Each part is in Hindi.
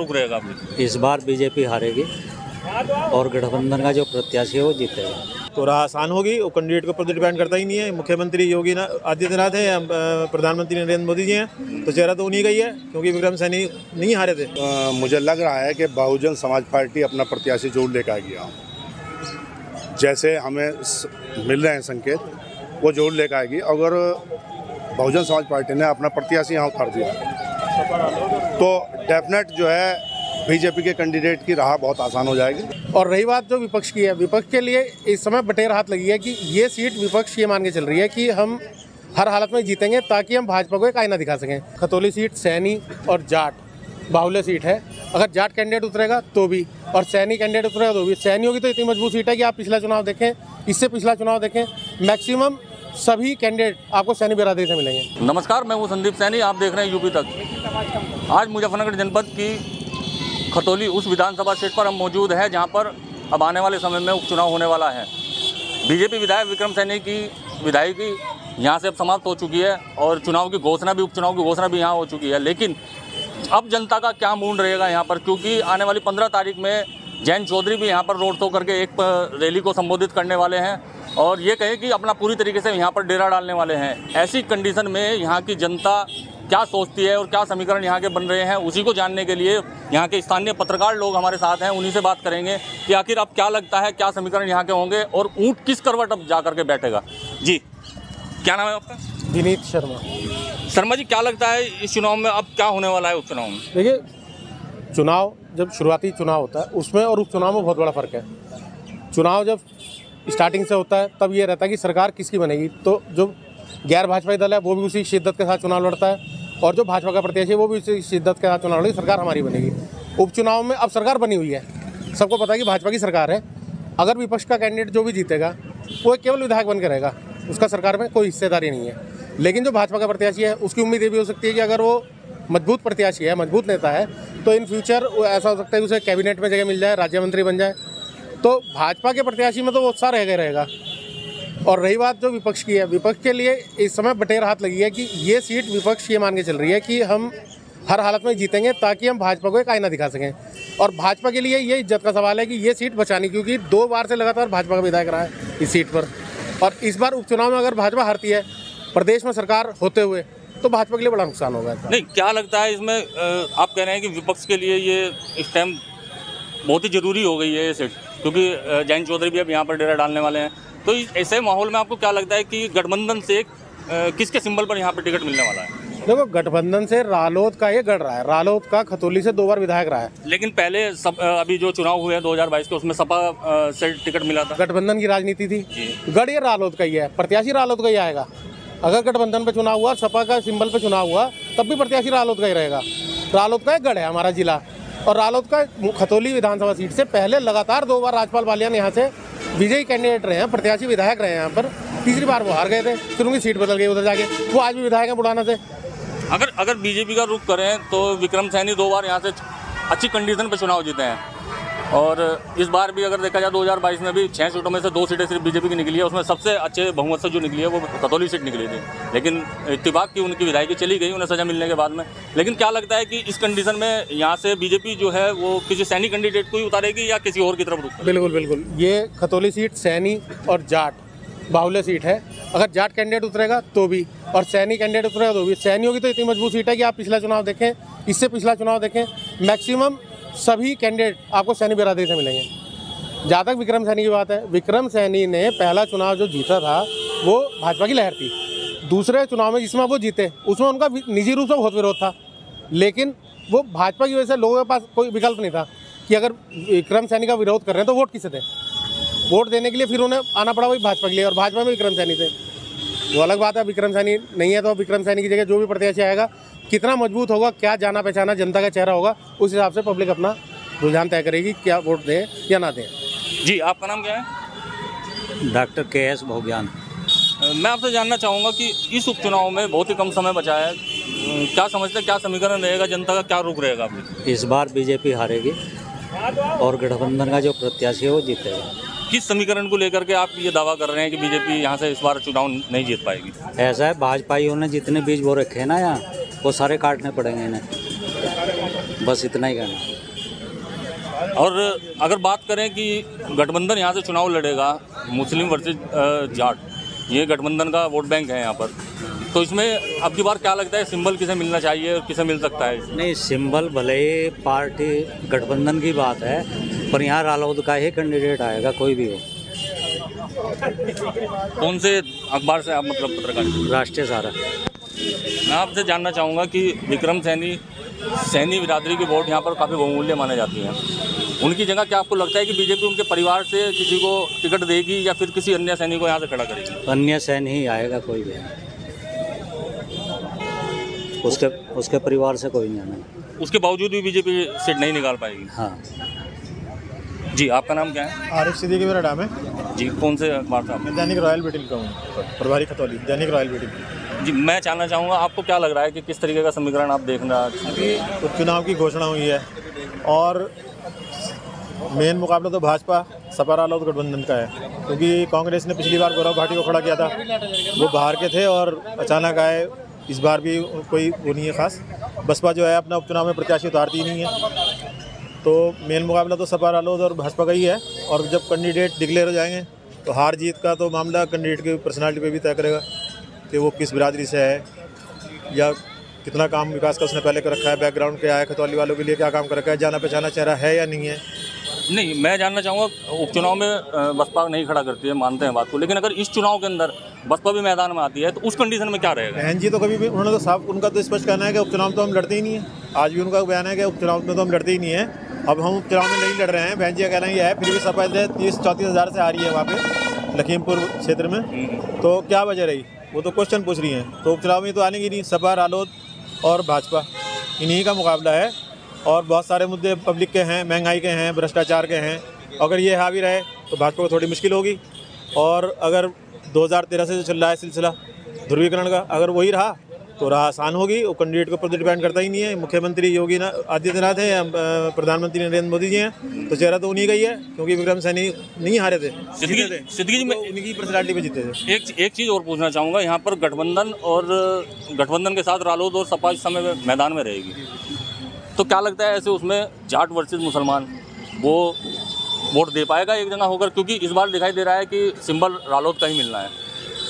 रुक रहेगा इस बार बीजेपी हारेगी और गठबंधन का जो प्रत्याशी है वो जीतेगा। तो राह आसान होगी? वो कैंडिडेट के ऊपर तो डिपेंड करता ही नहीं है। मुख्यमंत्री योगी ना आदित्यनाथ है प्रधानमंत्री नरेंद्र मोदी जी हैं तो चेहरा तो उन्हीं का ही है क्योंकि विक्रम सैनी नहीं हारे थे। अ, मुझे लग रहा है कि बहुजन समाज पार्टी अपना प्रत्याशी ज़रूर लेकर आएगी यहाँ। जैसे हमें स- मिल रहे हैं संकेत वो ज़रूर लेकर आएगी। अगर बहुजन समाज पार्टी ने अपना प्रत्याशी यहाँ उतार दिया। तो डेफिनेट जो है बीजेपी के कैंडिडेट की राह बहुत आसान हो जाएगी। और रही बात जो विपक्ष की है, विपक्ष के लिए इस समय बटेर हाथ लगी है कि ये सीट विपक्ष ये मान के चल रही है कि हम हर हालत में जीतेंगे ताकि हम भाजपा को एक आईना दिखा सकें। खतौली सीट, सैनी और जाट, बाहुल्य सीट है। अगर जाट कैंडिडेट उतरेगा तो भी, और सैनी कैंडिडेट उतरेगा तो भी। सैनियों की तो इतनी मज़बूत सीट है कि आप पिछला चुनाव देखें, इससे पिछला चुनाव देखें मैक्सिमम सभी कैंडिडेट आपको सैनी बिरादरी से मिलेंगे। नमस्कार, मैं हूँ संदीप सैनी, आप देख रहे हैं यूपी तक। आज मुजफ्फरनगर जनपद की खतौली उस विधानसभा सीट पर हम मौजूद हैं, जहाँ पर अब आने वाले समय में उपचुनाव होने वाला है। बीजेपी विधायक विक्रम सैनी की विधायकी यहाँ से अब समाप्त हो चुकी है, और चुनाव की घोषणा भी, उपचुनाव की घोषणा भी यहाँ हो चुकी है। लेकिन अब जनता का क्या मूड रहेगा यहाँ पर? क्योंकि आने वाली पंद्रह तारीख में जैन चौधरी भी यहाँ पर रोड शो करके एक रैली को संबोधित करने वाले हैं। और ये कहें कि अपना पूरी तरीके से यहाँ पर डेरा डालने वाले हैं। ऐसी कंडीशन में यहाँ की जनता क्या सोचती है और क्या समीकरण यहाँ के बन रहे हैं उसी को जानने के लिए यहाँ के स्थानीय पत्रकार लोग हमारे साथ हैं उन्हीं से बात करेंगे कि आखिर अब क्या लगता है क्या समीकरण यहाँ के होंगे और ऊँट किस करवट अब जा करके बैठेगा। जी क्या नाम है आपका? विनीत शर्मा। शर्मा जी क्या लगता है इस चुनाव में अब क्या होने वाला है उपचुनाव में? देखिए चुनाव जब शुरुआती चुनाव होता है उसमें और उपचुनाव में बहुत बड़ा फ़र्क है। चुनाव जब स्टार्टिंग से होता है, तब ये रहता है कि सरकार किसकी बनेगी? तो जो गैर भाजपाई दल है, वो भी उसी शिद्दत के साथ चुनाव लड़ता है और जो भाजपा का प्रत्याशी है, वो भी उसी शिद्दत के साथ चुनाव लड़ेगी। सरकार हमारी बनेगी। उपचुनाव में अब सरकार बनी हुई है। सबको पता है कि भाजपा की सरकार है। अगर विपक्ष का कैंडिडेट जो भी जीतेगा, वो केवल विधायक बनकर रहेगा। उसका सरकार में कोई हिस्सेदारी नहीं है। लेकिन जो भाजपा का प्रत्याशी है, उसकी उम्मीद ये भी हो सकती है कि अगर वो मज़बूत प्रत्याशी है, मज़बूत नेता है तो इन फ्यूचर ऐसा हो सकता है कि उसे कैबिनेट में जगह मिल जाए, राज्य मंत्री बन जाए। तो भाजपा के प्रत्याशी में तो वो उत्साह रह ही रहेगा। और रही बात जो विपक्ष की है, विपक्ष के लिए इस समय बटेर हाथ लगी है कि ये सीट विपक्ष ये मान के चल रही है कि हम हर हालत में जीतेंगे ताकि हम भाजपा को एक आईना दिखा सकें। और भाजपा के लिए ये इज़्ज़त का सवाल है कि ये सीट बचानी, क्योंकि दो बार से लगातार भाजपा का विधायक रहा है इस सीट पर। और इस बार उपचुनाव में अगर भाजपा हारती है, प्रदेश में सरकार होते हुए तो भाजपा के लिए बड़ा नुकसान होगा नहीं, क्या लगता है इसमें आप कह रहे हैं कि विपक्ष के लिए ये इस टाइम बहुत ही ज़रूरी हो गई है ये सीट? क्योंकि जैन चौधरी भी अब यहाँ पर डेरा डालने वाले हैं। तो ऐसे माहौल में आपको क्या लगता है कि गठबंधन से किसके सिंबल पर यहाँ पर टिकट मिलने वाला है? देखो गठबंधन से रालोद का ये गढ़ रहा है। रालोद का खतौली से दो बार विधायक रहा है। लेकिन पहले सब अभी जो चुनाव हुए हैं 2022 के उसमें सपा से टिकट मिला था। गठबंधन की राजनीति थी। गढ़ ये रालोद का ही है। प्रत्याशी रालोद का ही आएगा। अगर गठबंधन पे चुनाव हुआ सपा का सिंबल पे चुनाव हुआ तब भी प्रत्याशी रालोद का ही रहेगा। रालोद का एक गढ़ है हमारा जिला। और रालोद का खतौली विधानसभा सीट से पहले लगातार दो बार राजपाल बालियान यहाँ से विजयी कैंडिडेट रहे हैं, प्रत्याशी विधायक रहे हैं यहाँ पर। तीसरी बार वो हार गए थे फिर उनकी सीट बदल गई उधर जाके। वो आज भी विधायक हैं बुढ़ाना से। अगर अगर बीजेपी का रुख करें तो विक्रम सैनी दो बार यहाँ से अच्छी कंडीशन पर चुनाव जीते हैं। और इस बार भी अगर देखा जाए 2022 में भी छः सीटों में से दो सीटें सिर्फ़ बीजेपी की निकली है। उसमें सबसे अच्छे बहुमत से जो निकली है, वो खतौली सीट निकली थी। लेकिन इत्तेफाक की उनकी विधायकी चली गई, उन्हें सजा मिलने के बाद में। लेकिन क्या लगता है कि इस कंडीशन में यहाँ से बीजेपी जो है, वो किसी सैनी कैंडिडेट को ही उतारेगी या किसी और की तरफ़ करेगी? बिल्कुल बिल्कुल। ये खतौली सीट, सैनी और जाट, बाहुल्य सीट है। अगर जाट कैंडिडेट उतरेगा तो भी। और सैनी कैंडिडेट उतरेगा तो भी। सैनियों की तो इतनी मज़बूत सीट है कि आप पिछला चुनाव देखें, इससे पिछला चुनाव देखें मैक्सिमम सभी कैंडिडेट आपको सैनी बिरादरी से मिलेंगे। जहाँ तक विक्रम सैनी की बात है, विक्रम सैनी ने पहला चुनाव जो जीता था, वो भाजपा की लहर थी। दूसरे चुनाव में जिसमें वो जीते, उसमें उनका निजी रूप से बहुत विरोध था। लेकिन वो भाजपा की वजह से लोगों के पास कोई विकल्प नहीं था कि अगर विक्रम सैनी का विरोध कर रहे हैं तो वोट किसे दें। वोट देने के लिए फिर उन्हें आना पड़ा वही भाजपा के लिए और भाजपा में विक्रम सैनी थे। वो अलग बात है, विक्रम सैनी नहीं है तो विक्रम सैनी की जगह जो भी प्रत्याशी आएगा कितना मज़बूत होगा क्या जाना पहचाना जनता का चेहरा होगा उस हिसाब से पब्लिक अपना रुझान तय करेगी क्या वोट दें या ना दें। जी आपका नाम क्या है? डॉक्टर के एस भोग्यान। मैं आपसे जानना चाहूँगा कि इस उपचुनाव में बहुत ही कम समय बचा है। क्या समझते हैं क्या समीकरण रहेगा जनता का क्या रुख रहेगा आपकी? इस बार बीजेपी हारेगी और गठबंधन का जो प्रत्याशी है वो जीतेगा। किस समीकरण को लेकर के आप ये दावा कर रहे हैं कि बीजेपी यहाँ से इस बार चुनाव नहीं जीत पाएगी? ऐसा है भाजपाइयों ने जितने बीज बो रखे हैं ना यहाँ वो सारे काटने पड़ेंगे इन्हें। बस इतना ही कहना। और अगर बात करें कि गठबंधन यहाँ से चुनाव लड़ेगा मुस्लिम वर्सेज जाट ये गठबंधन का वोट बैंक है यहाँ पर। तो इसमें अब की बार क्या लगता है सिंबल किसे मिलना चाहिए और किसे मिल सकता है? नहीं सिंबल भले ही पार्टी गठबंधन की बात है पर यहाँ रालोद का ही कैंडिडेट आएगा कोई भी हो। कौन से अखबार से आप मतलब पत्रकार? राष्ट्रीय सहारा। मैं आपसे जानना चाहूँगा कि विक्रम सैनी सैनी बिरादरी की वोट यहाँ पर काफ़ी बहुमूल्य माने जाती हैं। उनकी जगह क्या आपको लगता है कि बीजेपी उनके परिवार से किसी को टिकट देगी या फिर किसी अन्य सैनी को यहाँ से खड़ा करेगी? अन्य सैन ही आएगा कोई भी उसके उसके परिवार से कोई नहीं आना। उसके बावजूद भी बीजेपी सीट नहीं निकाल पाएगी? हाँ। जी आपका नाम क्या है? आरिफ सिद्दीकी मेरा नाम है। जी कौन से अखबार मैं दैनिक रॉयल बेटिल का हूँ प्रभारी खतौली दैनिक रॉयल बेटिल जी, मैं जानना चाहूँगा, आपको क्या लग रहा है कि किस तरीके का समीकरण आप देख रहे हैं अभी उपचुनाव की घोषणा हुई है और मेन मुकाबला तो भाजपा, सपा रालोद गठबंधन का है। क्योंकि कांग्रेस ने पिछली बार गौरव भाटी को खड़ा किया था। वो बाहर के थे और अचानक आए। इस बार भी कोई वो नहीं है खास। बसपा जो है, अपना उपचुनाव में प्रत्याशी उतारती नहीं है। तो मेन मुकाबला तो सपा रालोद और भाजपा का ही है और जब कैंडिडेट डिक्लेयर हो जाएँगे तो हार जीत का तो मामला कैंडिडेट की पर्सनालिटी पे भी तय करेगा। कि वो किस बिरादरी से है या कितना काम विकास का उसने पहले कर रखा है बैकग्राउंड क्या है खतौली वालों के लिए क्या काम कर रखा है जाना पहचाना चेहरा है या नहीं है? नहीं मैं जानना चाहूँगा उपचुनाव में बसपा नहीं खड़ा करती है मानते हैं बात को लेकिन अगर इस चुनाव के अंदर बसपा भी मैदान में आती है तो उस कंडीशन में क्या रहेगा? बहन जी तो कभी भी उन्होंने तो साफ़ उनका तो स्पष्ट कहना है कि उपचुनाव तो हम लड़ते ही नहीं है। आज भी उनका बयान है कि उपचुनाव में तो हम लड़ते ही नहीं है। अब हम उपचुनाव में नहीं लड़ रहे हैं। बहन जी का कहना ये है फिर भी सपा तीस चौंतीस हज़ार से आ रही है वहाँ पे लखीमपुर क्षेत्र में। तो क्या वजह रही? वो तो क्वेश्चन पूछ रही हैं। तो उपचुनाव में तो आने की नहीं, सपा, रालोद और भाजपा। इन्हीं का मुकाबला है और बहुत सारे मुद्दे पब्लिक के हैं, महँगाई के हैं, भ्रष्टाचार के हैं। अगर ये हावी रहे तो भाजपा को थोड़ी मुश्किल होगी। और अगर 2013 से जो चल रहा है सिलसिला, ध्रुवीकरण का, अगर वही रहा तो राह आसान होगी वो कैंडिडेट के ऊपर तो डिपेंड करता ही नहीं है। मुख्यमंत्री योगी आदित्यनाथ है या प्रधानमंत्री नरेंद्र मोदी जी हैं तो चेहरा तो उन्हीं का ही है क्योंकि विक्रम सैनी नहीं हारे थे सिद्धि जीते थे। जी मैं पर्सनैलिटी पे जीते थे। एक एक चीज़ और पूछना चाहूँगा यहाँ पर गठबंधन और गठबंधन के साथ रालोद और सपा इस समय में मैदान में रहेगी। तो क्या लगता है ऐसे उसमें जाट वर्सेस मुसलमान वो वोट दे पाएगा एक जगह होकर? क्योंकि इस बार दिखाई दे रहा है कि सिंबल रालोद का ही मिलना है।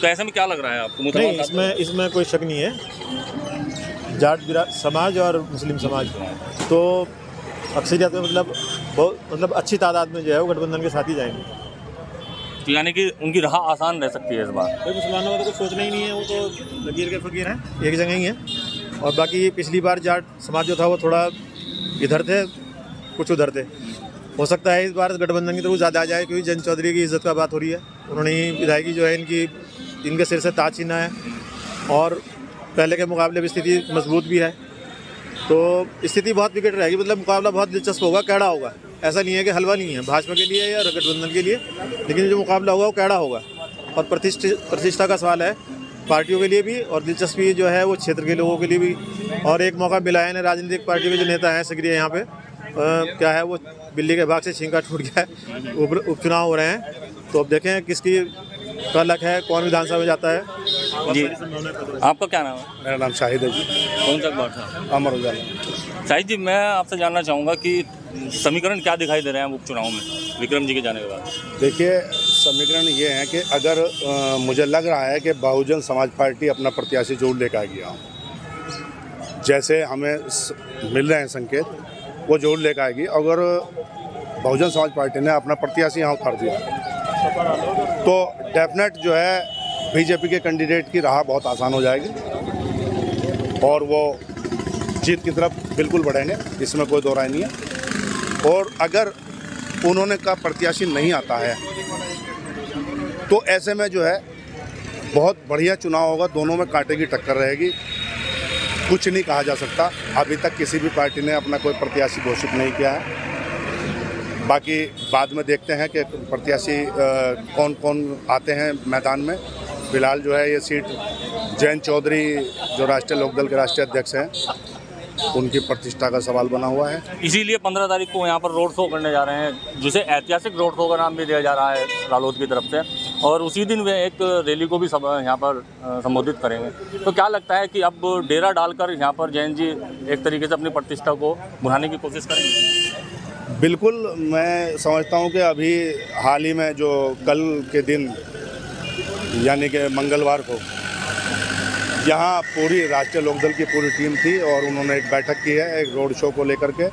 तो ऐसे में क्या लग रहा है आपको? नहीं इसमें इसमें कोई शक नहीं है। जाट बिरा समाज और मुस्लिम समाज। तो अक्सरियत में मतलब बहुत मतलब अच्छी तादाद में जो है वो गठबंधन के साथ ही जाएँगे। तो यानी कि उनकी राह आसान रह सकती है इस बार? कोई मुसलमानों का तो कुछ सोचना ही नहीं है वो तो लकीर के फकीर हैं एक जगह ही हैं। और बाकी पिछली बार जाट समाज जो था वो थोड़ा इधर थे कुछ उधर थे। हो सकता है इस बार गठबंधन की तरफ़ ज़्यादा आ जाए क्योंकि जन चौधरी की इज़्ज़त का बात हो रही है। उन्होंने ही विधायकी जो है इनकी इनके सिर से ताज छीना है और पहले के मुकाबले में स्थिति मज़बूत भी है। तो स्थिति बहुत विकेट रहेगी मतलब मुकाबला बहुत दिलचस्प होगा कैड़ा होगा। ऐसा नहीं है कि हलवा नहीं है भाजपा के लिए या गठबंधन के लिए लेकिन जो मुकाबला होगा वो कैड़ा होगा। और प्रतिष्ठा प्रतिष्ठा का सवाल है पार्टियों के लिए भी और दिलचस्पी जो है वो क्षेत्र के लोगों के लिए भी। और एक मौका मिला है राजनीतिक पार्टी के जो नेता हैं सक्रिय यहाँ पे अ, क्या है वो बिल्ली के भाग से छींका टूट गया है उप- उपचुनाव हो रहे हैं। तो अब देखें किसकी का लक है कौन विधानसभा में जाता है? जी। आपका क्या नाम है? मेरा नाम शाहिद है जी। कौन सा अखबार था? अमर उजाला। शाहिद जी मैं आपसे जानना चाहूँगा कि समीकरण क्या दिखाई दे रहे हैं उपचुनाव में विक्रम जी के जाने के बाद? देखिए समीकरण ये है कि अगर अ, मुझे लग रहा है कि बहुजन समाज पार्टी अपना प्रत्याशी ज़रूर लेकर आ यहाँ। जैसे हमें स- मिल रहे हैं संकेत वो ज़रूर लेकर आएगी। अगर बहुजन समाज पार्टी ने अपना प्रत्याशी यहाँ उतार दिया तो डेफिनेट जो है, बीजेपी के कैंडिडेट की राह बहुत आसान हो जाएगी। और वो जीत की तरफ़ बिल्कुल बढ़ेंगे, इसमें कोई दो राय नहीं है। और अगर उन्होंने का प्रत्याशी नहीं आता है तो ऐसे में जो है, बहुत बढ़िया चुनाव होगा, दोनों में कांटे की टक्कर रहेगी। कुछ नहीं कहा जा सकता, अभी तक किसी भी पार्टी ने अपना कोई प्रत्याशी घोषित नहीं किया है। बाकी बाद में देखते हैं कि प्रत्याशी कौन कौन आते हैं मैदान में। फ़िलहाल जो है ये सीट जयंत चौधरी, जो राष्ट्रीय लोकदल के राष्ट्रीय अध्यक्ष हैं, उनकी प्रतिष्ठा का सवाल बना हुआ है। इसीलिए पंद्रह तारीख को यहाँ पर रोड शो करने जा रहे हैं, जिसे ऐतिहासिक रोड शो का नाम भी दिया जा रहा है रालोद की तरफ़ से। और उसी दिन वे एक रैली को भी सब, यहाँ पर संबोधित करेंगे। तो क्या लगता है कि अब डेरा डालकर यहाँ पर जैन जी एक तरीके से अपनी प्रतिष्ठा को बढ़ाने की कोशिश करेंगे? बिल्कुल, मैं समझता हूँ कि अभी हाल ही में जो कल के दिन, यानी कि मंगलवार को, यहाँ पूरी राष्ट्रीय लोकदल की पूरी टीम थी और उन्होंने एक बैठक की है, एक रोड शो को लेकर के।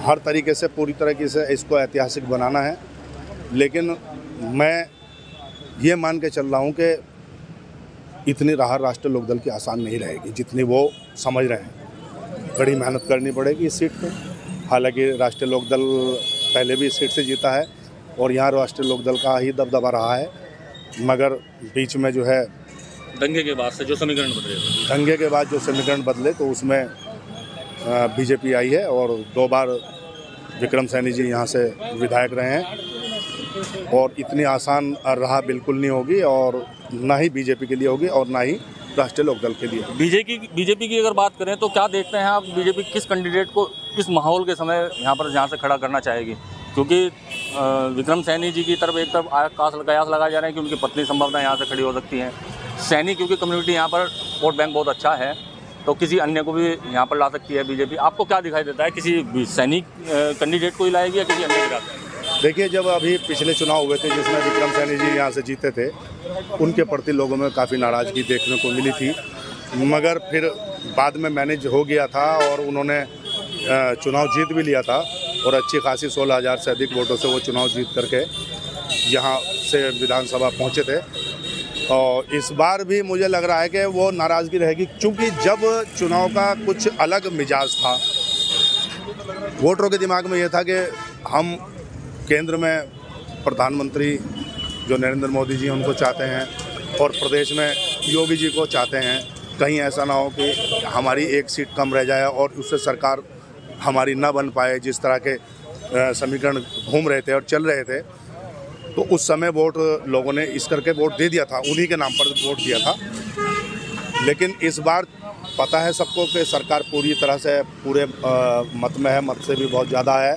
हर तरीके से, पूरी तरीके से इसको ऐतिहासिक बनाना है। लेकिन मैं ये मान के चल रहा हूँ कि इतनी राह राष्ट्रीय लोकदल की आसान नहीं रहेगी, जितनी वो समझ रहे हैं। कड़ी मेहनत करनी पड़ेगी इस सीट पे। हालाँकि राष्ट्रीय लोकदल पहले भी इस सीट से जीता है और यहाँ राष्ट्रीय लोकदल का ही दबदबा रहा है। मगर बीच में जो है दंगे के बाद से जो समीकरण बदले। दंगे के बाद जो समीकरण बदले तो उसमें बीजेपी आई है और दो बार विक्रम सैनी जी यहाँ से विधायक रहे हैं। और इतनी आसान राह बिल्कुल नहीं होगी और ना ही बीजेपी के लिए होगी और ना ही राष्ट्रीय लोकदल के लिए बीजेपी बीजेपी की अगर बात करें तो क्या देखते हैं आप? बीजेपी किस कैंडिडेट को किस माहौल के समय यहाँ पर यहाँ से खड़ा करना चाहेगी। क्योंकि विक्रम सैनी जी की तरफ़ एक तरफ़ आकाश कयास लगाए जा रहे हैं कि उनकी पत्नी संभवतः यहाँ से खड़ी हो सकती है। सैनी, क्योंकि कम्युनिटी यहाँ पर वोट बैंक बहुत अच्छा है तो किसी अन्य को भी यहाँ पर ला सकती है बीजेपी आपको क्या दिखाई देता है? किसी सैनिक कैंडिडेट को ही लाएगी या किसी अन्य को देखिए, जब अभी पिछले चुनाव हुए थे जिसमें विक्रम सैनी जी यहाँ से जीते थे, उनके प्रति लोगों में काफ़ी नाराज़गी देखने को मिली थी। मगर फिर बाद में मैनेज हो गया था और उन्होंने चुनाव जीत भी लिया था और अच्छी खासी सोलह हज़ार से अधिक वोटों से वो चुनाव जीत करके यहाँ से विधानसभा पहुँचे थे। और इस बार भी मुझे लग रहा है कि वो नाराज़गी रहेगी, क्योंकि जब चुनाव का कुछ अलग मिजाज था, वोटरों के दिमाग में ये था कि हम केंद्र में प्रधानमंत्री जो नरेंद्र मोदी जी उनको चाहते हैं और प्रदेश में योगी जी को चाहते हैं। कहीं ऐसा ना हो कि हमारी एक सीट कम रह जाए और उससे सरकार हमारी ना बन पाए जिस तरह के समीकरण घूम रहे थे और चल रहे थे तो उस समय वोट लोगों ने इस करके वोट दे दिया था उन्हीं के नाम पर वोट दिया था। लेकिन इस बार पता है सबको कि सरकार पूरी तरह से पूरे अ, मत में है मत से भी बहुत ज़्यादा है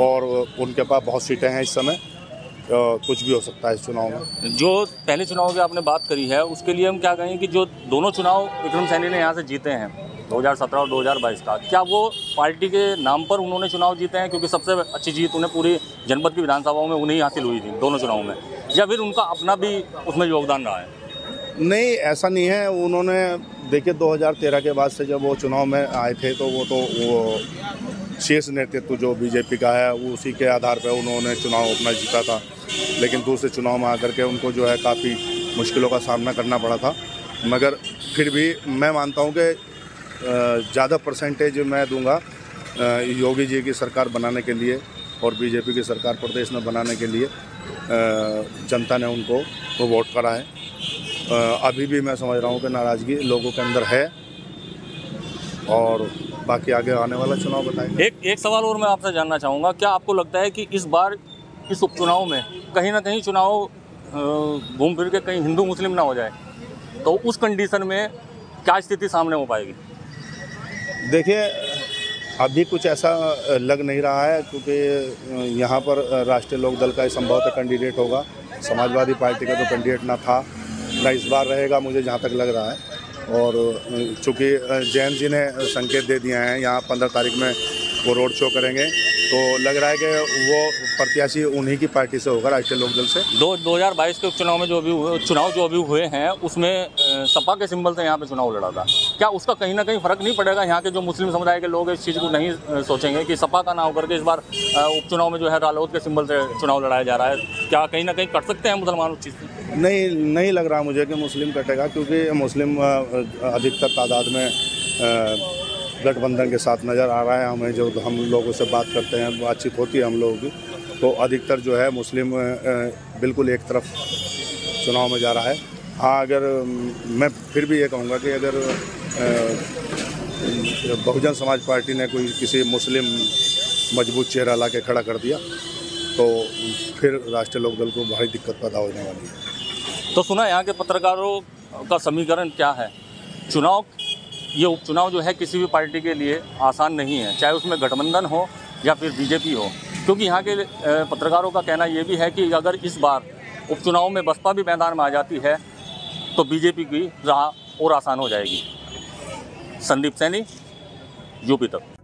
और उनके पास बहुत सीटें हैं इस समय अ, कुछ भी हो सकता है इस चुनाव में। जो पहले चुनाव की आपने बात करी है उसके लिए हम क्या कहें कि जो दोनों चुनाव विक्रम सैनी ने यहाँ से जीते हैं 2017 और 2022 का। क्या वो पार्टी के नाम पर उन्होंने चुनाव जीते हैं? क्योंकि सबसे अच्छी जीत उन्हें पूरी जनपद की विधानसभाओं में उन्हें हासिल हुई थी, दोनों चुनाव में। या फिर उनका अपना भी उसमें योगदान रहा है? नहीं, ऐसा नहीं है। उन्होंने, देखिए 2013 के बाद से जब वो चुनाव में आए थे तो वो तो वो शीर्ष नेतृत्व जो बीजेपी का है उसी के आधार पर उन्होंने चुनाव अपना जीता था। लेकिन दूसरे चुनाव में आकर के उनको जो है काफ़ी मुश्किलों का सामना करना पड़ा था। मगर फिर भी मैं मानता हूँ कि ज़्यादा परसेंटेज मैं दूँगा योगी जी की सरकार बनाने के लिए और बीजेपी की सरकार प्रदेश में बनाने के लिए जनता ने उनको वो वोट करा है। अभी भी मैं समझ रहा हूँ कि नाराज़गी लोगों के अंदर है और बाकी आगे आने वाला चुनाव बताएँगे। एक एक सवाल और मैं आपसे जानना चाहूँगा, क्या आपको लगता है कि इस बार इस उपचुनाव में कहीं ना कहीं चुनाव घूम फिर के कहीं हिंदू मुस्लिम ना हो जाए तो उस कंडीशन में क्या स्थिति सामने हो पाएगी? देखिए, अभी कुछ ऐसा लग नहीं रहा है क्योंकि यहाँ पर राष्ट्रीय लोक दल का संभवतः कैंडिडेट होगा। समाजवादी पार्टी का तो कैंडिडेट ना था। ना इस बार रहेगा मुझे जहाँ तक लग रहा है। और चूँकि जैन जी ने संकेत दे दिया है, यहाँ पंद्रह तारीख में वो रोड शो करेंगे। तो लग रहा है कि वो प्रत्याशी उन्हीं की पार्टी से होगा राष्ट्रीय लोक दल से। दो 2022 के उपचुनाव में जो अभी हुए चुनाव जो अभी हुए हैं उसमें सपा के सिंबल से यहाँ पे चुनाव लड़ा था। क्या उसका कहीं ना कहीं फ़र्क नहीं पड़ेगा? यहाँ के जो मुस्लिम समुदाय के लोग इस चीज़ को नहीं सोचेंगे कि सपा का ना होकर के इस बार उपचुनाव में जो है रालोद के सिंबल से चुनाव लड़ाया जा रहा है। क्या कहीं ना कहीं कट सकते हैं मुसलमान उस चीज़ नहीं नहीं लग रहा मुझे कि मुस्लिम कटेगा क्योंकि मुस्लिम अधिकतर तादाद में गठबंधन के साथ नज़र आ रहा है हमें, जो हम लोगों से बात करते हैं, बातचीत होती है हम लोगों की। तो अधिकतर जो है मुस्लिम बिल्कुल एक तरफ़ चुनाव में जा रहा है। हाँ अगर मैं फिर भी ये कहूँगा कि अगर बहुजन समाज पार्टी ने कोई किसी मुस्लिम मज़बूत चेहरा ला के खड़ा कर दिया तो फिर राष्ट्रीय लोकदल को भारी दिक्कत पैदा होने वाली है। तो सुना, यहाँ के पत्रकारों का समीकरण क्या है? चुनाव ये उपचुनाव जो है किसी भी पार्टी के लिए आसान नहीं है, चाहे उसमें गठबंधन हो या फिर बीजेपी हो। क्योंकि यहाँ के पत्रकारों का कहना ये भी है कि अगर इस बार उपचुनाव में बसपा भी मैदान में आ जाती है तो बीजेपी की राह और आसान हो जाएगी। संदीप सैनी, यूपी तक।